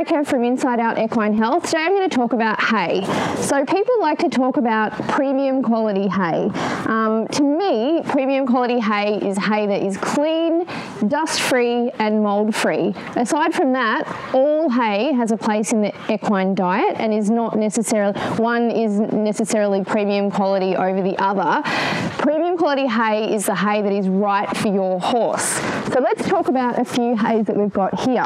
Erika from Inside Out Equine Health. Today I'm going to talk about hay. So people like to talk about premium quality hay. Um, to me, premium quality hay is hay that is clean, dust-free and mold-free. Aside from that, all hay has a place in the equine diet and is not necessarily, one is necessarily premium quality over the other. Premium quality hay is the hay that is right for your horse. So let's talk about a few hays that we've got here.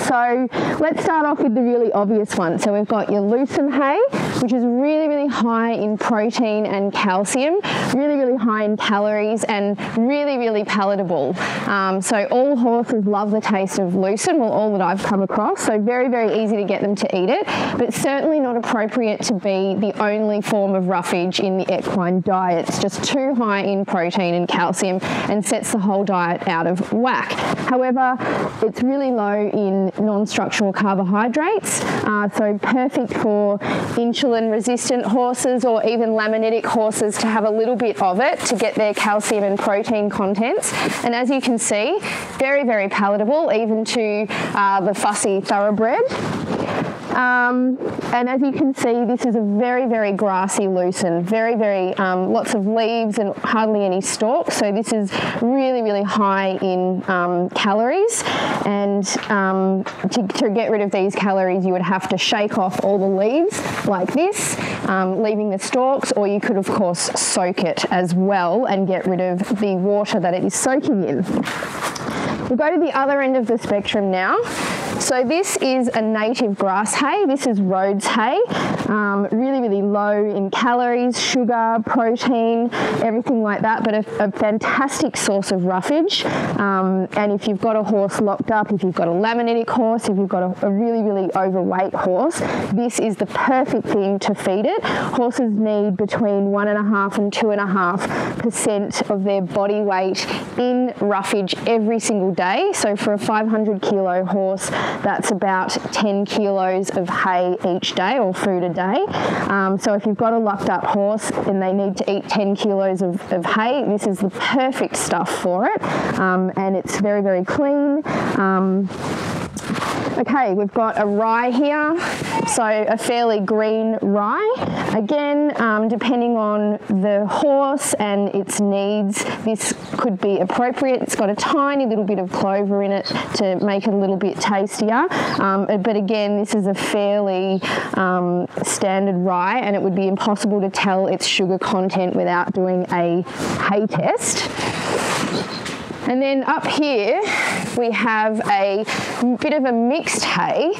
So let's start off with the really obvious one. So we've got your lucerne hay, which is really, really high in protein and calcium, really, really high in calories and really, really palatable. Um, so all horses love the taste of lucerne, well all that I've come across. So very, very easy to get them to eat it, but certainly not appropriate to be the only form of roughage in the equine diet. It's just too high in protein and calcium and sets the whole diet out of whack. However, it's really low in non-structural carbohydrates, uh, so perfect for insulin resistant horses or even laminitic horses to have a little bit of it to get their calcium and protein contents. And as you can see, very, very palatable even to uh, the fussy thoroughbred. Um, and as you can see, this is a very, very grassy lucerne, very, very, um, lots of leaves and hardly any stalks. So this is really, really high in um, calories. And um, to, to, get rid of these calories, you would have to shake off all the leaves like this, um, leaving the stalks, or you could, of course, soak it as well and get rid of the water that it is soaking in. We'll go to the other end of the spectrum now. So this is a native grass hay. This is Rhodes hay. Um, really, really low in calories, sugar, protein, everything like that, but a, a fantastic source of roughage. Um, and if you've got a horse locked up, if you've got a laminitic horse, if you've got a, a really, really overweight horse, this is the perfect thing to feed it. Horses need between one and a half and two and a half percent of their body weight in roughage every single day. So for a 500 kilo horse, that's about 10 kilos of hay each day or food a day. Um, so if you've got a locked up horse and they need to eat 10 kilos of, of hay, this is the perfect stuff for it. Um, and it's very, very clean. Um, Okay, we've got a rye here, so a fairly green rye. Again, um, depending on the horse and its needs, this could be appropriate. It's got a tiny little bit of clover in it to make it a little bit tastier. Um, but again, this is a fairly um, standard rye and it would be impossible to tell its sugar content without doing a hay test. And then up here, we have a bit of a mixed hay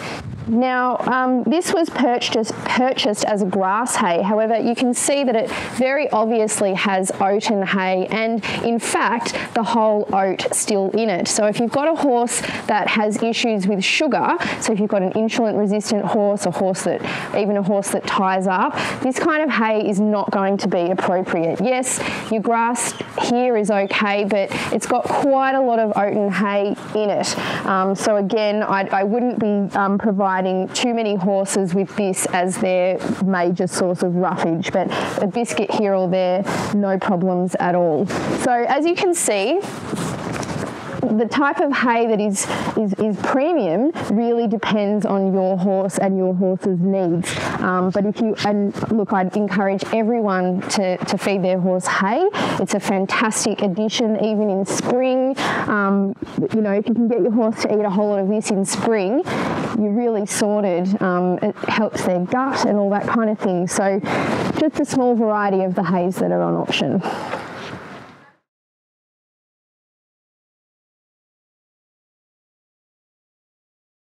now, um, this was purchased, purchased as grass hay. However, you can see that it very obviously has oat oaten hay and, in fact, the whole oat still in it. So if you've got a horse that has issues with sugar, so if you've got an insulin-resistant horse, a horse that, even a horse that ties up, this kind of hay is not going to be appropriate. Yes, your grass here is okay, but it's got quite a lot of oaten hay in it. Um, so again, I, I wouldn't be um, providing too many horses with this as their major source of roughage, but a biscuit here or there, no problems at all. So as you can see, the type of hay that is, is, is premium really depends on your horse and your horse's needs. Um, but if you, and look, I'd encourage everyone to, to feed their horse hay. It's a fantastic addition even in spring. Um, you know, if you can get your horse to eat a whole lot of this in spring, you're really sorted. Um, it helps their gut and all that kind of thing. So just a small variety of the hays that are on option.